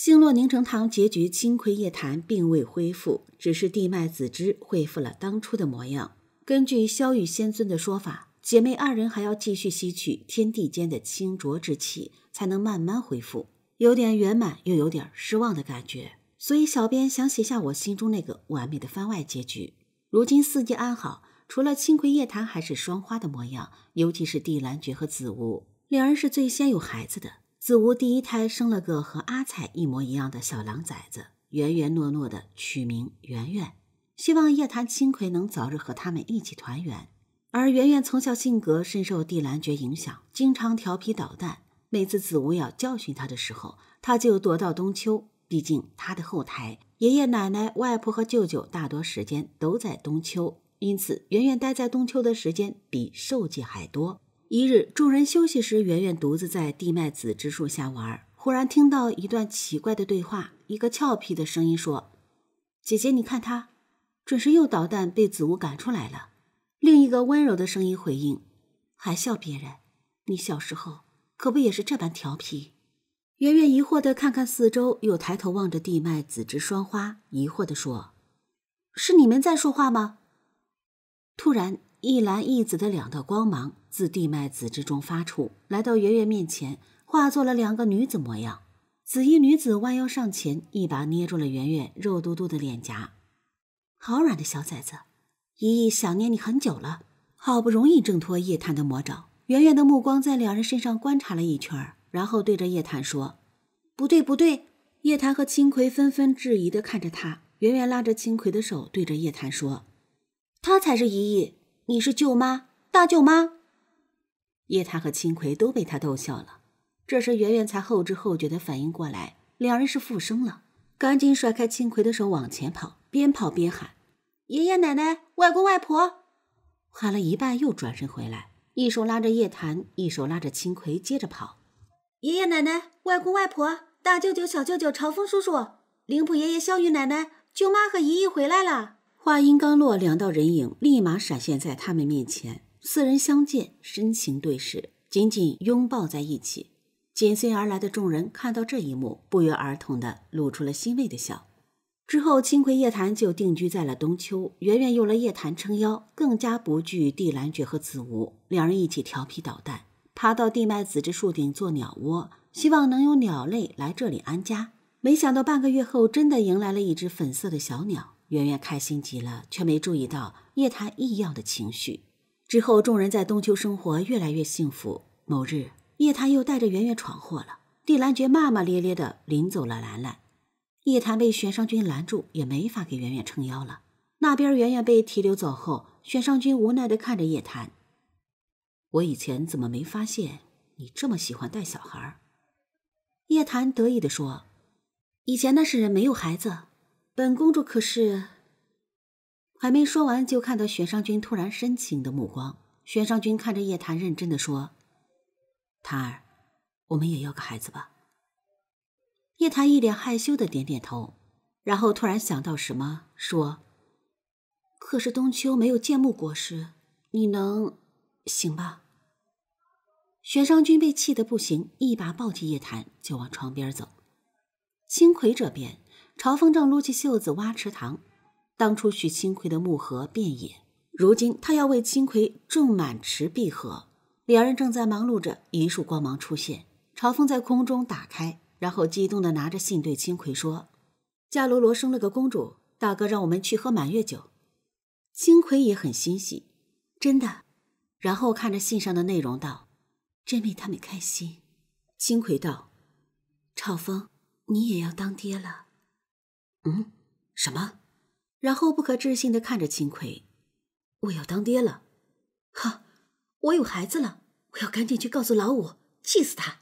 星落凝成堂结局，青葵叶檀并未恢复，只是地脉子枝恢复了当初的模样。根据萧雨仙尊的说法，姐妹二人还要继续吸取天地间的清浊之气，才能慢慢恢复，有点圆满又有点失望的感觉。所以，小编想写下我心中那个完美的番外结局。如今四季安好，除了青葵叶檀还是双花的模样，尤其是地兰诀和子无，两人是最先有孩子的。子无第一胎生了个和阿彩一模一样的小狼崽子，圆圆糯糯的，取名圆圆，希望叶檀青葵能早日和他们一起团圆。而圆圆从小性格深受地兰诀影响，经常调皮捣蛋。每次子无要教训他的时候，他就躲到冬秋。毕竟他的后台爷爷奶奶、外婆和舅舅大多时间都在冬秋，因此圆圆待在冬秋的时间比受戒还多。一日，众人休息时，圆圆独自在地脉子之树下玩，忽然听到一段奇怪的对话。一个俏皮的声音说：“姐姐，你看他，准是又捣蛋，被子无赶出来了。”另一个温柔的声音回应：“还笑别人？你小时候可不也是这般调皮？”圆圆疑惑的看看四周，又抬头望着地脉子之双花，疑惑的说：“是你们在说话吗？”突然。一蓝一紫的两道光芒自地脉子之中发出，来到圆圆面前，化作了两个女子模样。紫衣女子弯腰上前，一把捏住了圆圆肉嘟嘟的脸颊。好软的小崽子，依依想念你很久了。好不容易挣脱叶檀的魔爪，圆圆的目光在两人身上观察了一圈，然后对着叶檀说：“不对，不对！”叶檀和青葵纷纷质疑的看着他。圆圆拉着青葵的手，对着叶檀说：“她才是姨姨。”你是舅妈，大舅妈。叶檀和青葵都被他逗笑了。这时，圆圆才后知后觉的反应过来，两人是复生了，赶紧甩开青葵的手往前跑，边跑边喊：“爷爷奶奶，外公外婆！”喊了一半，又转身回来，一手拉着叶檀，一手拉着青葵，接着跑：“爷爷奶奶，外公外婆，大舅舅、小舅舅、朝风叔叔，灵普爷爷、萧玉奶奶，舅妈和姨姨回来了。”话音刚落，两道人影立马闪现在他们面前。四人相见，深情对视，紧紧拥抱在一起。紧随而来的众人看到这一幕，不约而同的露出了欣慰的笑。之后，青葵叶檀就定居在了东秋。圆圆有了叶檀撑腰，更加不惧地兰诀和子无。两人一起调皮捣蛋，爬到地脉子之树顶做鸟窝，希望能有鸟类来这里安家。没想到半个月后，真的迎来了一只粉色的小鸟。圆圆开心极了，却没注意到叶檀异样的情绪。之后，众人在冬秋生活越来越幸福。某日，叶檀又带着圆圆闯祸了。地兰诀骂骂咧咧的领走了兰兰，叶檀被玄商君拦住，也没法给圆圆撑腰了。那边圆圆被提溜走后，玄商君无奈的看着叶檀：“我以前怎么没发现你这么喜欢带小孩？”叶檀得意的说：“以前那是没有孩子。”本公主可是……还没说完，就看到玄商君突然深情的目光。玄商君看着叶檀，认真的说：“檀儿，我们也要个孩子吧。”叶檀一脸害羞的点点头，然后突然想到什么，说：“可是冬秋没有剑木果实，你能行吧？”玄商君被气得不行，一把抱起叶檀就往床边走。青葵这边。朝风正撸起袖子挖池塘，当初许青葵的木盒遍野，如今他要为青葵种满池碧荷。两人正在忙碌着，一束光芒出现，朝风在空中打开，然后激动的拿着信对青葵说：“伽罗罗生了个公主，大哥让我们去喝满月酒。”青葵也很欣喜，真的。然后看着信上的内容道：“真为他们开心。”青葵道：“朝风，你也要当爹了。”嗯，什么？然后不可置信的看着秦葵，我要当爹了，哈，我有孩子了，我要赶紧去告诉老五，气死他。